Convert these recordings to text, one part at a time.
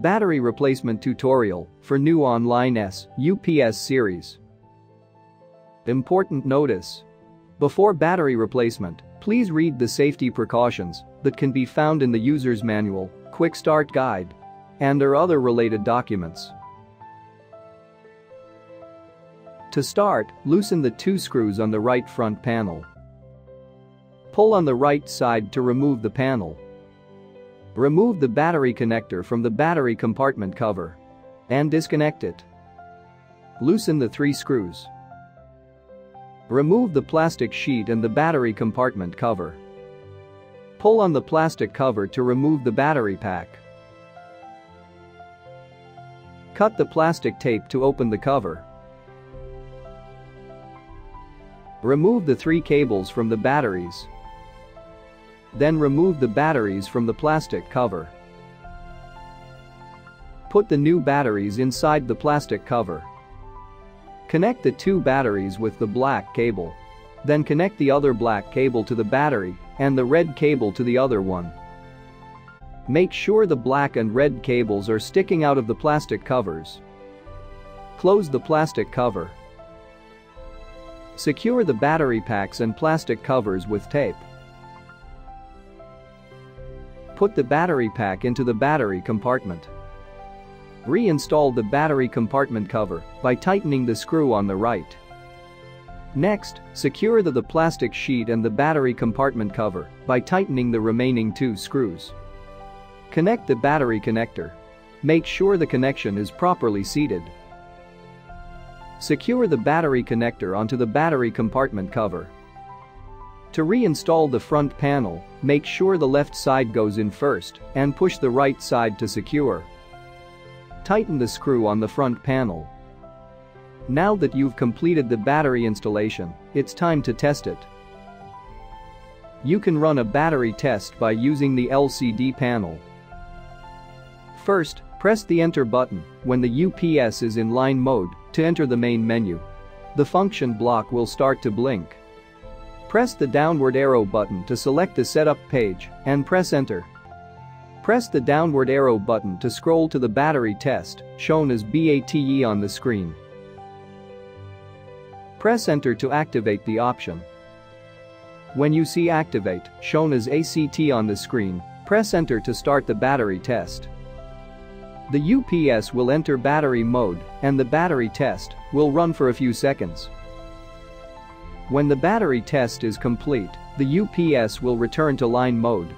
Battery replacement tutorial for new online S UPS series. Important notice. Before battery replacement, please read the safety precautions that can be found in the user's manual, quick start guide, and their other related documents. To start, loosen the two screws on the right front panel. Pull on the right side to remove the panel. Remove the battery connector from the battery compartment cover and disconnect it. Loosen the three screws. Remove the plastic sheet and the battery compartment cover. Pull on the plastic cover to remove the battery pack. Cut the plastic tape to open the cover. Remove the three cables from the batteries. Then remove the batteries from the plastic cover. Put the new batteries inside the plastic cover. Connect the two batteries with the black cable. Then connect the other black cable to the battery and the red cable to the other one. Make sure the black and red cables are sticking out of the plastic covers. Close the plastic cover. Secure the battery packs and plastic covers with tape. Put the battery pack into the battery compartment. Reinstall the battery compartment cover by tightening the screw on the right. Next, secure the, the plastic sheet and the battery compartment cover by tightening the remaining two screws. Connect the battery connector. Make sure the connection is properly seated. Secure the battery connector onto the battery compartment cover to reinstall the front panel, make sure the left side goes in first and push the right side to secure. Tighten the screw on the front panel. Now that you've completed the battery installation, it's time to test it. You can run a battery test by using the LCD panel. First, press the enter button when the UPS is in line mode to enter the main menu. The function block will start to blink. Press the downward arrow button to select the setup page and press enter. Press the downward arrow button to scroll to the battery test, shown as BATE on the screen. Press enter to activate the option. When you see activate, shown as ACT on the screen, press enter to start the battery test. The UPS will enter battery mode and the battery test will run for a few seconds. When the battery test is complete, the UPS will return to line mode.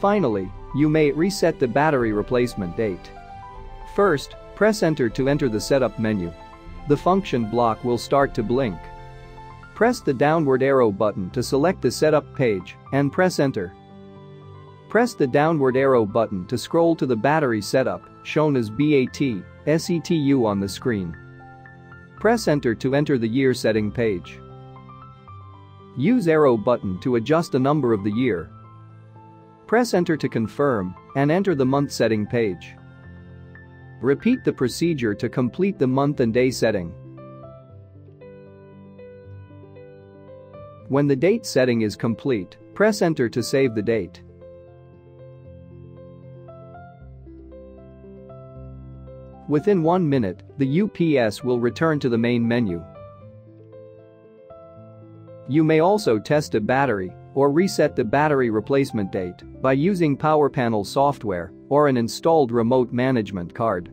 Finally, you may reset the battery replacement date. First, press enter to enter the setup menu. The function block will start to blink. Press the downward arrow button to select the setup page and press enter. Press the downward arrow button to scroll to the battery setup, shown as BAT, SETU on the screen. Press enter to enter the year setting page. Use arrow button to adjust the number of the year. Press enter to confirm and enter the month setting page. Repeat the procedure to complete the month and day setting. When the date setting is complete, press enter to save the date. Within one minute, the UPS will return to the main menu. You may also test a battery or reset the battery replacement date by using PowerPanel software or an installed remote management card.